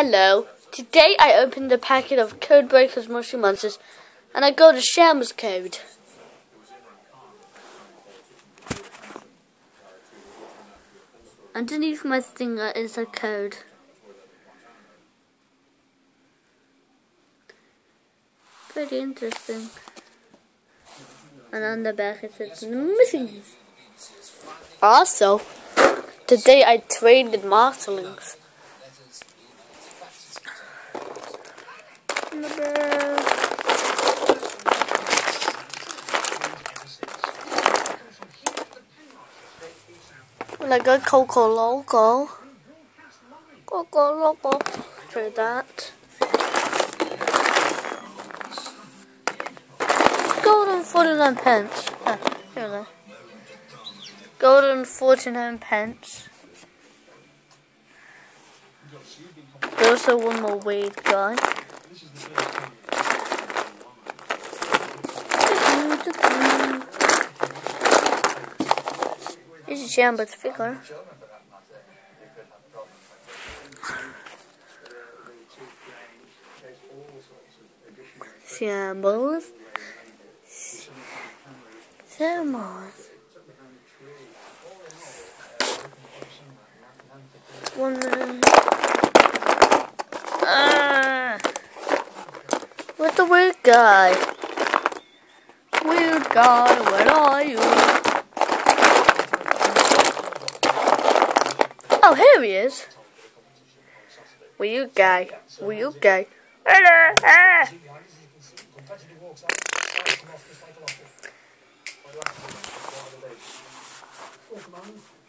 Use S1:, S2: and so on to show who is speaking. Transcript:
S1: Hello. Today I opened a packet of Codebreakers Moshi Monsters and I got a Shambles code. Underneath my finger is a code. Pretty interesting. And on the back it says missing. Also, today I traded Moshlings. Like a Coco Loco. Coco Loco. For that. Golden 49 pence. Ah, here go. Golden 49 pence. There's also one more weird guy. This is Shambles figure. Shambles. Shambles. One minute. Ah! Where's the weird guy? Weird guy, where are you? Oh, here he is. Weird guy, weird guy. Hello, ah!
S2: Come on.